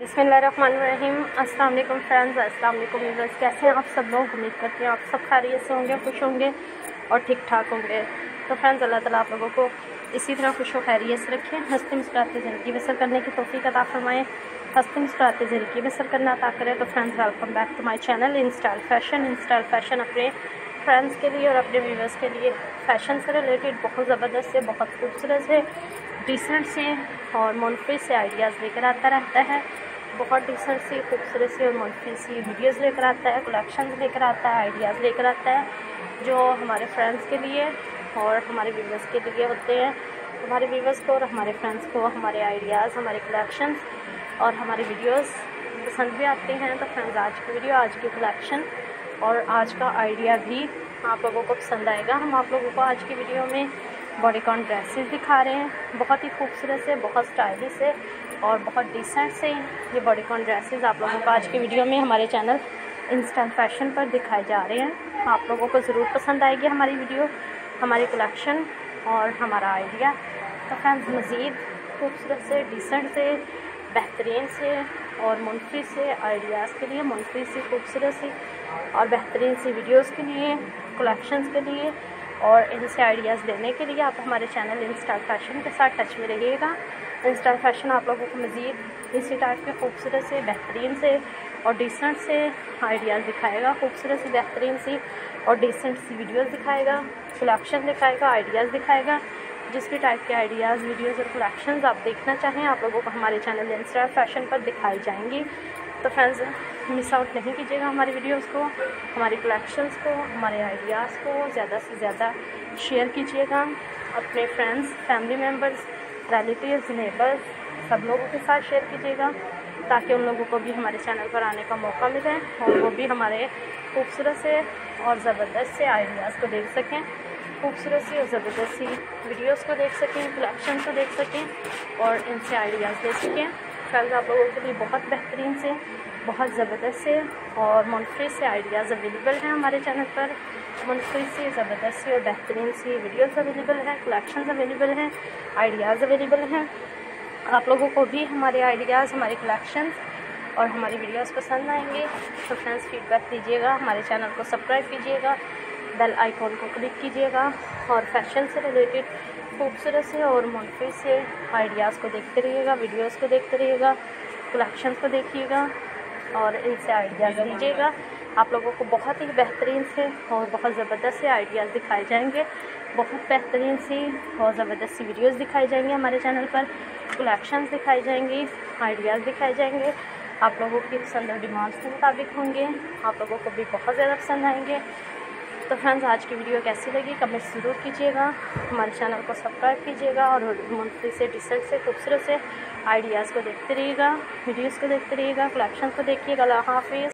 बिसमीम अस्सलाम वालेकुम फ्रेंड्स अस्सलाम वालेकुम व्यूवर्स। कैसे हैं आप सब लोग? उम्मीद करती हैं आप सब खैरियत से होंगे, खुश होंगे और ठीक ठाक होंगे। तो फ्रेंड्स, अल्लाह ताला आप लोगों को इसी तरह खुश व खैरियत से रखें। हँसते मुस्कुराते ज़िंदगी बसर करने की तोफ़ी अदा फरमाएँ। हँसते मुस्कुराते ज़िंदगी बसर करना अता करें। तो friends welcome back to my channel in style fashion in style fashion अपने फ्रेंड्स के लिए और अपने व्यूवर्स के लिए। फ़ैशन से रिलेटेड बहुत ज़बरदस्त से बहुत खूबसूरत से डिसेंट से और मुनफी से आइडियाज़ लेकर आता रहता है। बहुत डिसेंट सी, खूबसूरत सी और मुनफी सी वीडियोज़ लेकर आता है कलेक्शन लेकर आता है आइडियाज़ लेकर आता है, जो हमारे फ्रेंड्स के लिए और हमारे व्यूवर्स के लिए होते हैं। हमारे व्यूवर्स को और हमारे फ्रेंड्स को, हमारे आइडियाज़ हमारे कलेक्शन और हमारे वीडियोज़ पसंद भी आती हैं तो फ्रेंड्स आज की वीडियो आज की कलेक्शन और आज का आइडिया भी आप लोगों को पसंद आएगा। हम आप लोगों को आज की वीडियो में बॉडीकॉन ड्रेसेस दिखा रहे हैं। बहुत ही खूबसूरत से, बहुत स्टाइलिश से और बहुत डिसेंट से ये बॉडीकॉन ड्रेसेस आप लोगों को आज की वीडियो में हमारे चैनल इंस्टेंट फ़ैशन पर दिखाए जा रहे हैं। आप लोगों को ज़रूर पसंद आएगी हमारी वीडियो हमारी कलेक्शन और हमारा आइडिया तो फ्रेंड्स मज़ीद खूबसूरत से डिसेंट से, बेहतरीन से और मुनफी से आइडियाज़ के लिए मुनफी सी, खूबसूरत सी और बेहतरीन सी वीडियोस के लिए कलेक्शंस के लिए और इनसे आइडियाज़ देने के लिए आप हमारे चैनल इंस्टा फ़ैशन के साथ टच में रहिएगा। इंस्टा फ़ैशन आप लोगों को मज़ीद इसी टाइप के खूबसूरत से, बेहतरीन से और डिसेंट से आइडियाज़ दिखाएगा। खूबसूरत से, बेहतरीन सी और डिसेंट सी वीडियोज़ दिखाएगा कलेक्शन दिखाएगा आइडियाज़ दिखाएगा। जिस भी टाइप के आइडियाज़ वीडियोज़ और कलेक्शंस आप देखना चाहें, आप लोगों को हमारे चैनल इंस्टा फ़ैशन पर दिखाई जाएँगी। तो फ्रेंड्स मिस आउट नहीं कीजिएगा हमारी वीडियोस को, हमारी कलेक्शंस को, हमारे आइडियाज़ को, ज़्यादा से ज़्यादा शेयर कीजिएगा। अपने friends family members relatives neighbours सब लोगों के साथ शेयर कीजिएगा, ताकि उन लोगों को भी हमारे चैनल पर आने का मौका मिले और वो भी हमारे खूबसूरत से और ज़बरदस्त से आइडियाज़ को देख सकें। खूबसूरत सी और ज़बरदस्त सी वीडियोज़ को देख सकें कलेक्शन को देख सकें और इनसे आइडियाज़ ले सकें। फ्रेंड्स आप लोगों के लिए बहुत बेहतरीन से, बहुत ज़बरदस्त से और मुनफरद से आइडियाज़ अवेलेबल हैं हमारे चैनल पर। मुनफरद से ज़बरदस्त सी और बेहतरीन सी वीडियोस अवेलेबल हैं कलेक्शन अवेलेबल हैं आइडियाज़ अवेलेबल हैं। आप लोगों को भी हमारे आइडियाज़ हमारे कलेक्शन और हमारी वीडियोस पसंद आएँगे। तो फ्रेंड्स फीडबैक दीजिएगा, हमारे चैनल को सब्सक्राइब कीजिएगा। बेल आइकॉन को क्लिक कीजिएगा और फ़ैशन से रिलेटेड खूबसूरत से और मुनफी से आइडियाज़ को देखते रहिएगा वीडियोस को देखते रहिएगा कलेक्शन को देखिएगा और इनसे आइडियाज़ लीजिएगा। आप लोगों को बहुत ही बेहतरीन से और बहुत ज़बरदस्त से आइडियाज़ दिखाए जाएँगे। बहुत बेहतरीन सी और ज़बरदस्त सी वीडियोस दिखाई जाएँगी हमारे चैनल पर। कलेक्शंस दिखाई जाएँगी आइडियाज़ दिखाए जाएँगे। आप लोगों की पसंद और डिमांड्स के मुताबिक होंगे। आप लोगों को भी बहुत ज़्यादा पसंद आएँगे। तो फ्रेंड्स आज की वीडियो कैसी लगी? कमेंट ज़रूर कीजिएगा। हमारे चैनल को सब्सक्राइब कीजिएगा और मंथली से डिसेंट से, खूबसूरत से आइडियाज़ को देखते रहिएगा वीडियोज़ को देखते रहिएगा कलेक्शन को देखिएगा। हाफिज़।